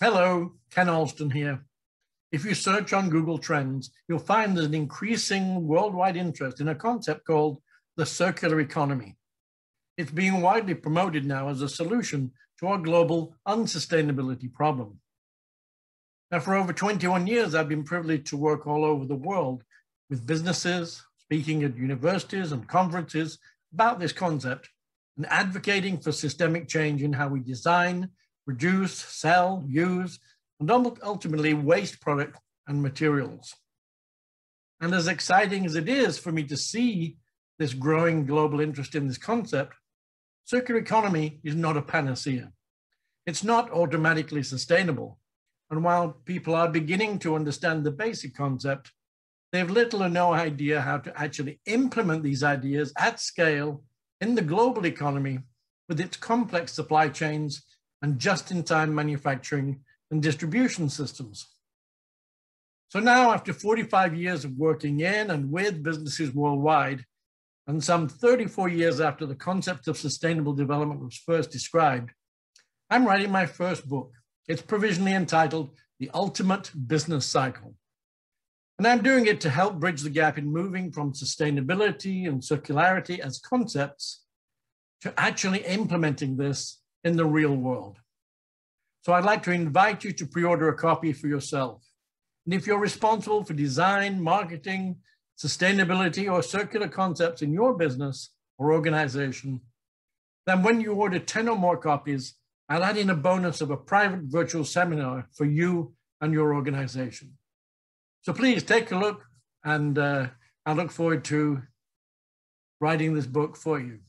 Hello, Ken Alston here. If you search on Google Trends, you'll find there's an increasing worldwide interest in a concept called the circular economy. It's being widely promoted now as a solution to our global unsustainability problem. Now, for over 21 years, I've been privileged to work all over the world with businesses, speaking at universities and conferences about this concept, and advocating for systemic change in how we design, produce, sell, use, and ultimately waste product and materials. And as exciting as it is for me to see this growing global interest in this concept, circular economy is not a panacea. It's not automatically sustainable. And while people are beginning to understand the basic concept, they have little or no idea how to actually implement these ideas at scale in the global economy with its complex supply chains and just-in-time manufacturing and distribution systems. So now, after 45 years of working in and with businesses worldwide, and some 34 years after the concept of sustainable development was first described, I'm writing my first book. It's provisionally entitled The Ultimate Business Cycle. And I'm doing it to help bridge the gap in moving from sustainability and circularity as concepts to actually implementing this in the real world. So I'd like to invite you to pre-order a copy for yourself. And if you're responsible for design, marketing, sustainability, or circular concepts in your business or organization, then when you order 10 or more copies, I'll add in a bonus of a private virtual seminar for you and your organization. So please take a look and uh, I look forward to writing this book for you.